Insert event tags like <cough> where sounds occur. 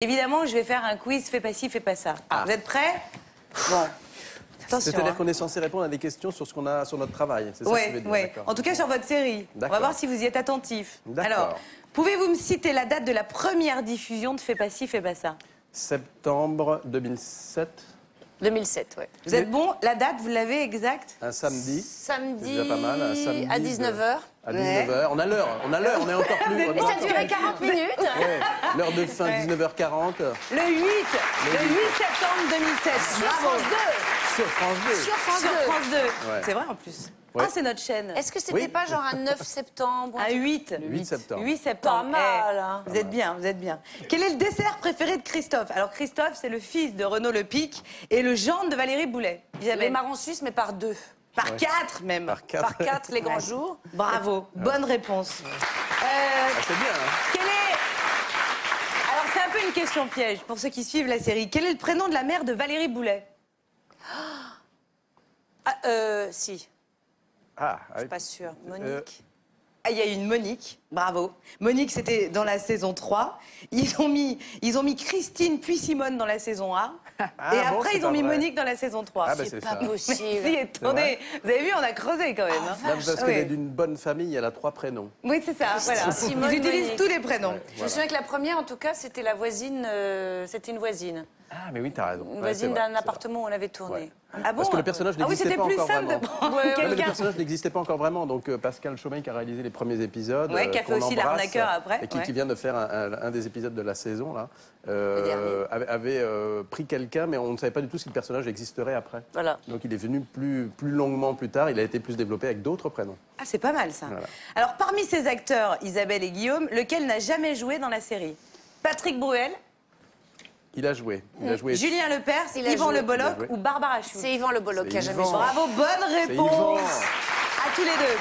Évidemment, je vais faire un quiz fais pas ci, fais pas ça. Vous êtes prêts? Bon. Attention. C'est-à-dire hein. qu'on est censé répondre à des questions sur ce qu'on a sur notre travail. C'est ça que veux dire, ouais. En tout cas, sur votre série. On va voir si vous y êtes attentif. D'accord. Alors, pouvez-vous me citer la date de la première diffusion de Fais pas ci, fais pas ça? Septembre 2007, 2007, ouais. Vous êtes bon? La date, vous l'avez exacte? Un samedi. Samedi, C'est déjà pas mal, un samedi à de- 19h. À Ouais. 19h. On a l'heure, on a l'heure, on est encore plus. Et ça durait 40 minutes. Ouais, L'heure de fin, 19h40. Le 8, le 8 septembre 2007. Sur Bravo. France 2. Sur France 2. Sur France Sur 2. France 2. Ouais. C'est vrai en plus. Ouais. Ah, c'est notre chaîne. Est-ce que c'était Oui. pas genre un 9 septembre À 8. 8 septembre. 8 septembre. Pas mal, Eh, hein. Vous êtes bien, vous êtes bien. Quel est le dessert préféré de Christophe? Alors Christophe, c'est le fils de Renaud Lepic et le gendre de Valérie Boulet. Isabelle. Les marrons suisses, mais par deux. Par quatre même. Par quatre. Par quatre, les grands Ouais. jours. Bravo, bonne réponse. Euh, Ah, c'est bien. hein. quel est... Peu une question piège pour ceux qui suivent la série. Quel est le prénom de la mère de Valérie Boulet? Ah, euh, si, Ah, je suis pas sûre. Monique? Ah, il y a eu une Monique, bravo. Monique, c'était dans la saison 3. Ils ont mis, ils ont mis Christine puis Simone dans la saison 1. Ah, et bon, après, ils ont mis vrai. Monique dans la saison 3. Ah, bah, c'est pas ça. possible. Si, attendez, vous avez vu, on a creusé quand même. hein. Là, parce qu'elle Ouais. est d'une bonne famille, elle a trois prénoms. Oui, c'est ça, voilà. Simone, Ils utilisent Monique. tous les prénoms. Ouais, Je me souviens que la première, en tout cas, c'était la voisine. euh, c'était une voisine. Ah, mais oui, t'as raison. Une voisine d'un appartement où on avait tourné. Ouais. Ah bon Parce que le personnage Ah oui, n'existait c'était pas plus encore simple de vraiment. prendre <laughs> Ouais. Non, mais le personnage n'existait pas encore vraiment, donc euh, Pascal Chaumain qui a réalisé les premiers épisodes, Ouais, qui a fait qu'on aussi l'arnaqueur après, et qui, ouais. qui vient de faire un, un- un des épisodes de la saison là, euh, avait, avait, euh, pris quelqu'un, mais on ne savait pas du tout si le personnage existerait après. Voilà. Donc il est venu plus, plus longuement plus tard, il a été plus développé avec d'autres prénoms. Ah, c'est pas mal ça. Voilà. Alors, parmi ces acteurs, Isabelle et Guillaume, lequel n'a jamais joué dans la série? Patrick Bruel, Il a joué. Il a joué. Julien Lepers, Il a Yvan joué. Le Il a Bolloc joué. ou Barbara Schultz C'est Yvan Le Bolloc qui a jamais joué. Bravo, bonne réponse à tous les deux.